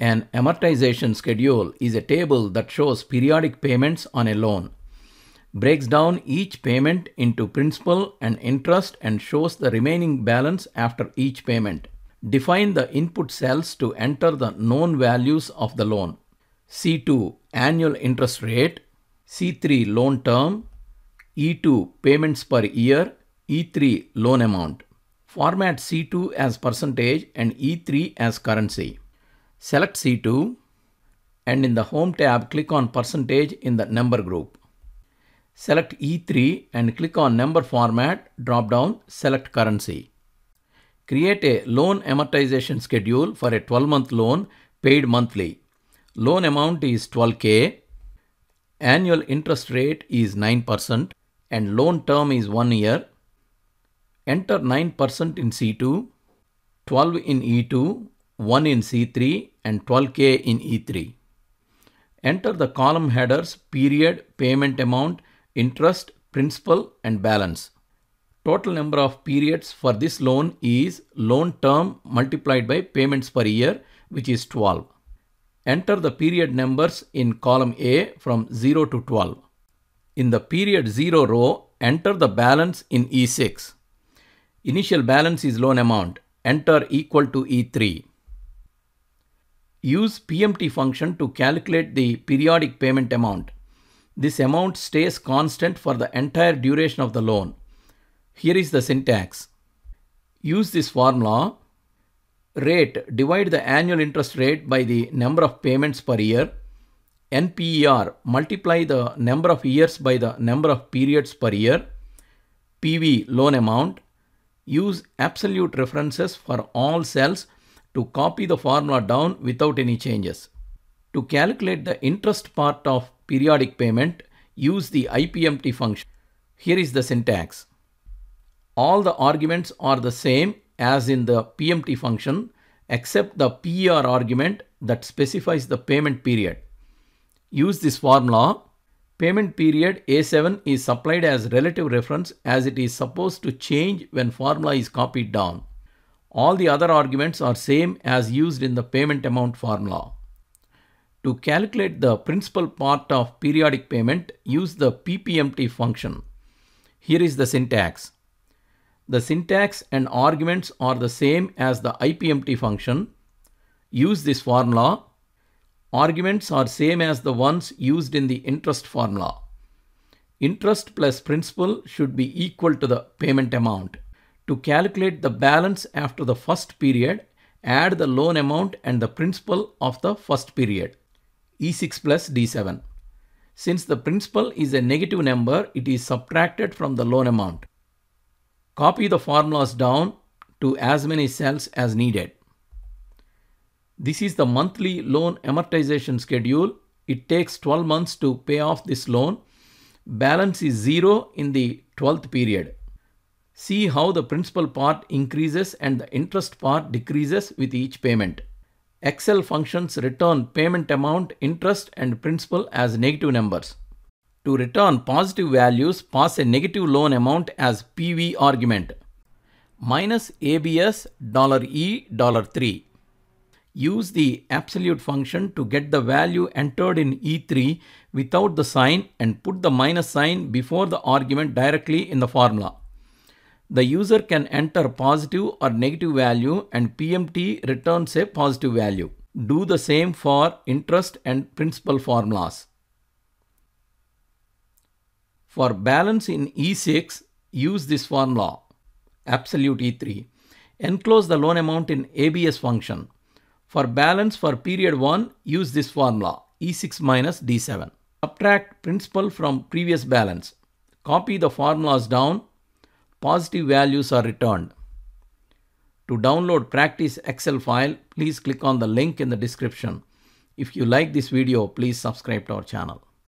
An amortization schedule is a table that shows periodic payments on a loan, breaks down each payment into principal and interest and shows the remaining balance after each payment. Define the input cells to enter the known values of the loan. C2 annual interest rate, C3 loan term, E2 payments per year, E3 loan amount. Format C2 as percentage and E3 as currency. Select C2 and in the Home tab click on percentage in the number group. Select E3 and click on number format drop down select currency. Create a loan amortization schedule for a 12 month loan paid monthly. Loan amount is 12k. Annual interest rate is 9% and loan term is 1 year. Enter 9% in C2, 12 in E2, 1 in C3 and 12K in E3. Enter the column headers period, payment amount, interest, principal and balance. Total number of periods for this loan is loan term multiplied by payments per year which is 12. Enter the period numbers in column A from 0 to 12. In the period 0 row, enter the balance in E6. Initial balance is loan amount. Enter equal to E3. Use PMT function to calculate the periodic payment amount. This amount stays constant for the entire duration of the loan. Here is the syntax. Use this formula. Rate divide the annual interest rate by the number of payments per year. NPER multiply the number of years by the number of periods per year. PV loan amount. Use absolute references for all cells to copy the formula down without any changes. To calculate the interest part of periodic payment, use the IPMT function. Here is the syntax. All the arguments are the same as in the PMT function except the PER argument that specifies the payment period. Use this formula. Payment period A7 is supplied as relative reference as it is supposed to change when formula is copied down. All the other arguments are same as used in the payment amount formula. To calculate the principal part of periodic payment, use the PPMT function. Here is the syntax. The syntax and arguments are the same as the IPMT function. Use this formula. Arguments are same as the ones used in the interest formula. Interest plus principal should be equal to the payment amount. To calculate the balance after the first period, add the loan amount and the principal of the first period. E6 plus D7. Since the principal is a negative number, it is subtracted from the loan amount. Copy the formulas down to as many cells as needed. This is the monthly loan amortization schedule. It takes 12 months to pay off this loan. Balance is zero in the 12th period. See how the principal part increases and the interest part decreases with each payment. Excel functions return payment amount, interest and principal as negative numbers. To return positive values, pass a negative loan amount as PV argument. Minus ABS $E $3. Use the absolute function to get the value entered in E3 without the sign and put the minus sign before the argument directly in the formula. The user can enter positive or negative value and PMT returns a positive value. Do the same for interest and principal formulas. For balance in E6, use this formula, absolute E3. Enclose the loan amount in ABS function. For balance for period 1, use this formula, E6 minus D7. Subtract principal from previous balance. Copy the formulas down positive values are returned. To download practice Excel file, please click on the link in the description. If you like this video, please subscribe to our channel.